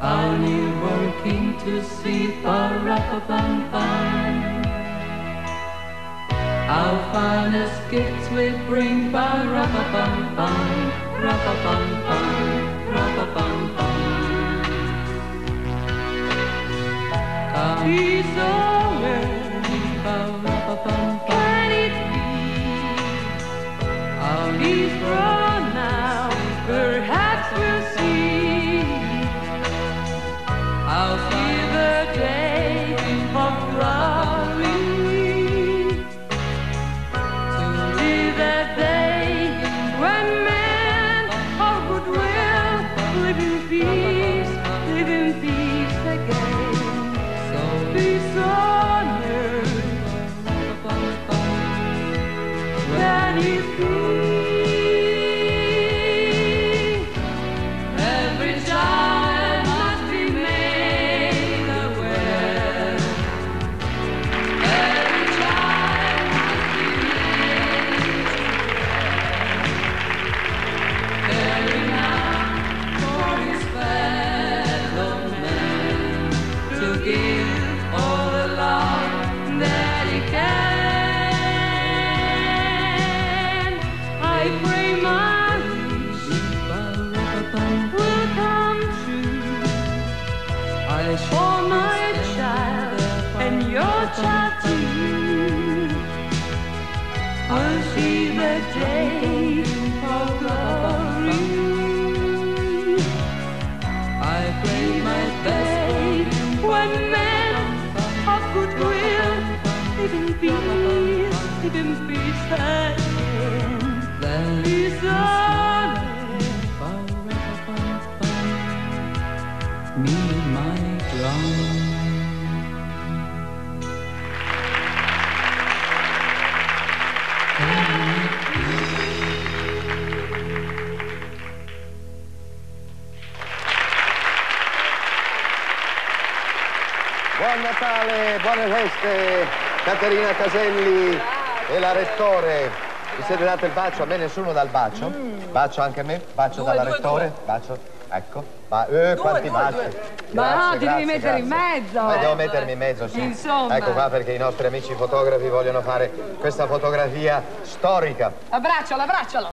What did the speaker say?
Only working to see far up upon fine. Our finest gifts we bring by rap upon fine, rap upon fine, rap upon fine. Come, Jesus. I'll see the day of glory. To that day when men of goodwill live in peace, live in peace again. So it for my child and your child too. I'll see the day Buon Natale, buone feste, Caterina Caselli e la Rettore. Vi siete date il bacio? A me nessuno dà il bacio. Bacio anche a me, bacio Due, dalla due, Rettore, bacio. Ecco. Ma eh, quanti due, baci. due. Ma no, Grazie, ti devi grazie, mettere in grazie. mezzo. Ma devo mettermi in mezzo, sì. Insomma. Ecco qua perché i nostri amici fotografi vogliono fare questa fotografia storica. Abbraccialo, abbraccialo.